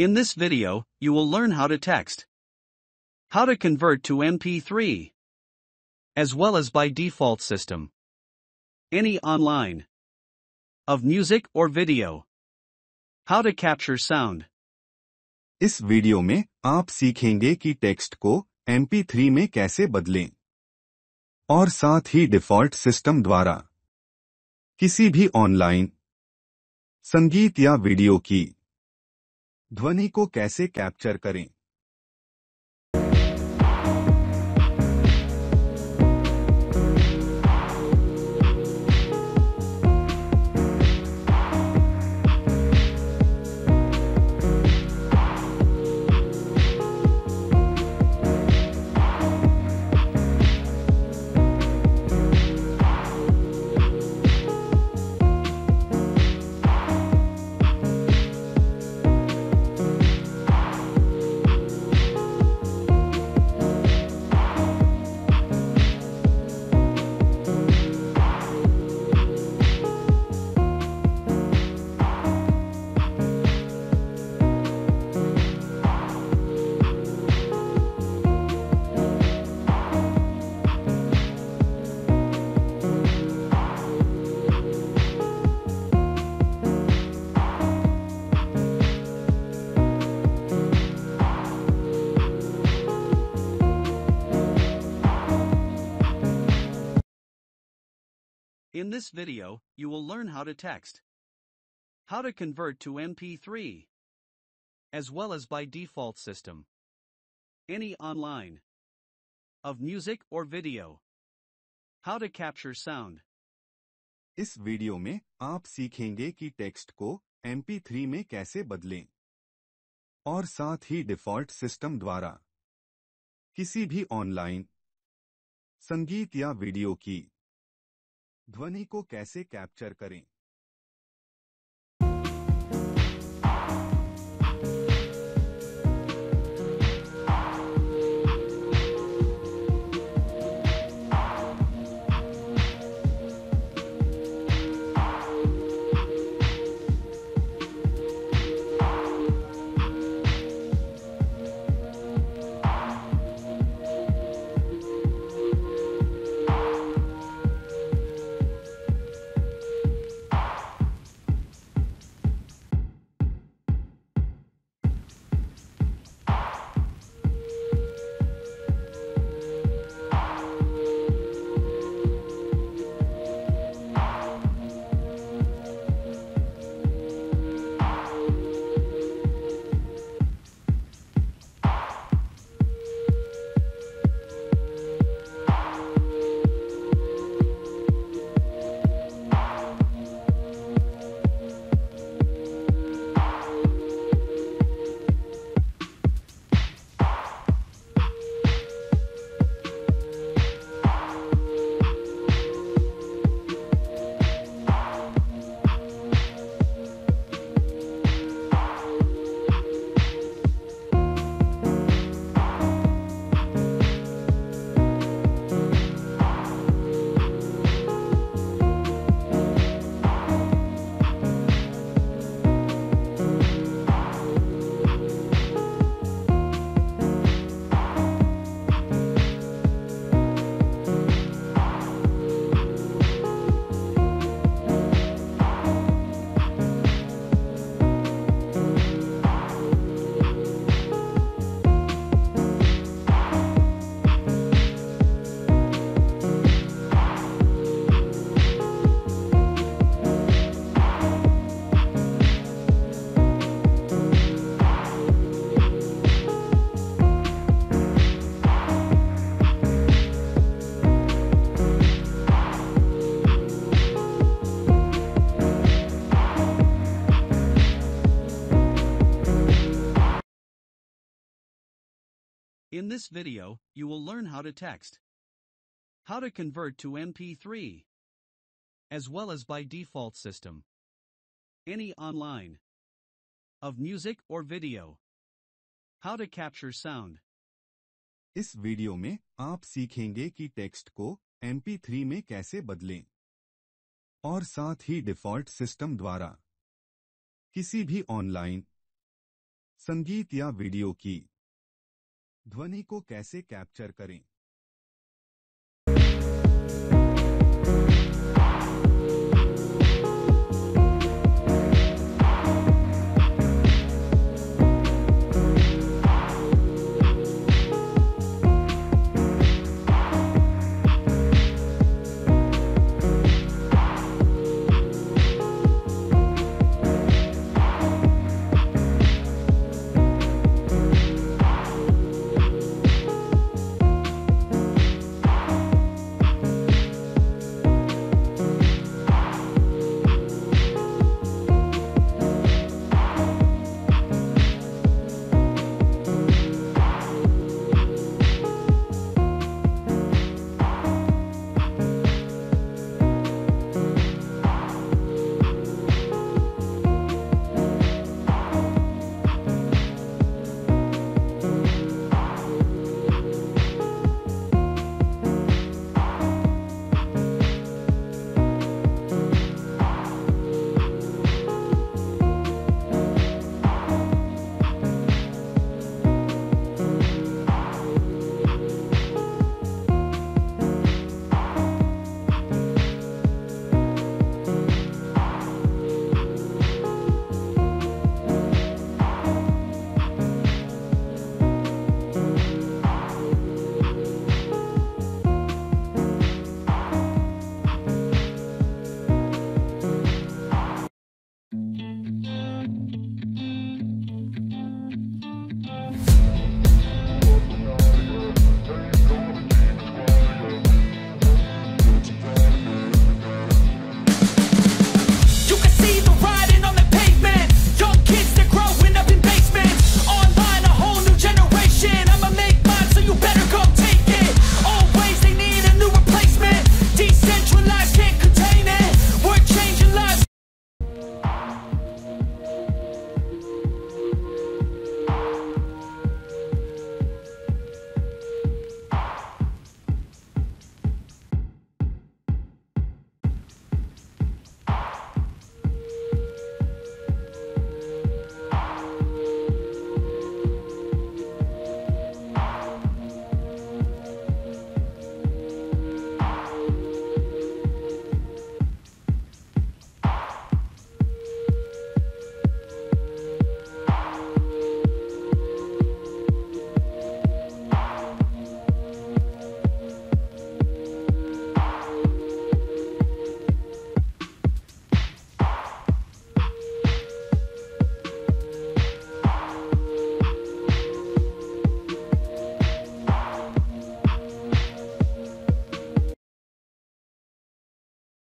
In this video, you will learn how to text, how to convert to MP3, as well as by default system, any online, of music or video, how to capture sound. इस video में आप सीखेंगे कि text को MP3 में कैसे बदलें और साथ ही डिफॉल्ट सिस्टम द्वारा किसी भी ऑनलाइन संगीत या वीडियो की ध्वनि को कैसे कैप्चर करें? In this video, you will learn how to text, how to convert to MP3, as well as by default system, any online, of music or video, how to capture sound. इस video में आप सीखेंगे कि text को MP3 में कैसे बदलें और साथ ही डिफॉल्ट सिस्टम द्वारा किसी भी ऑनलाइन संगीत या वीडियो की ध्वनि को कैसे कैप्चर करें? In this video, you will learn how to text, how to convert to MP3, as well as by default system, any online, of music or video, how to capture sound. इस video में आप सीखेंगे कि text को MP3 में कैसे बदलें और साथ ही डिफ़ॉल्ट सिस्टम द्वारा किसी भी ऑनलाइन संगीत या वीडियो की ध्वनि को कैसे कैप्चर करें?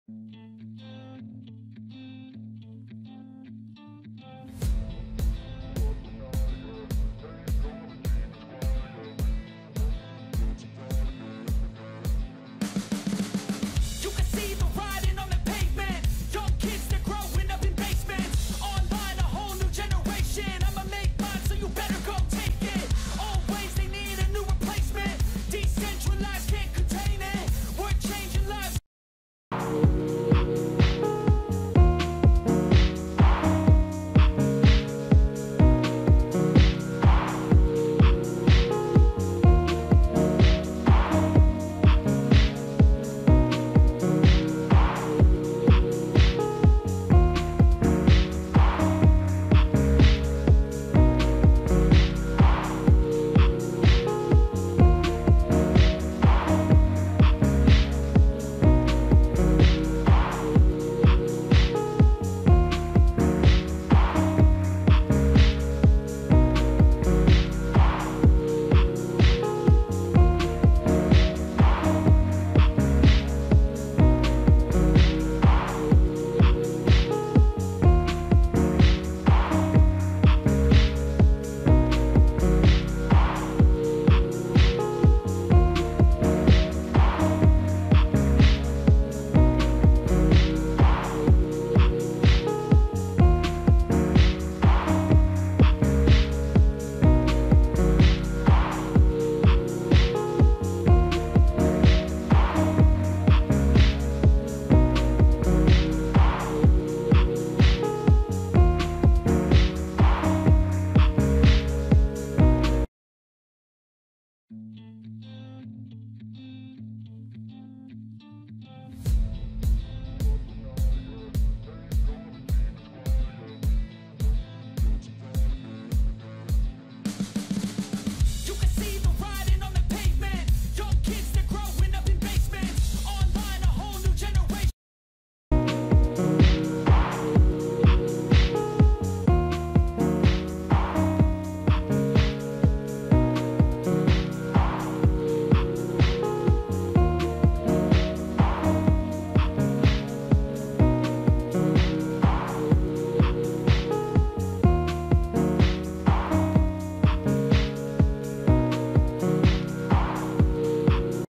Música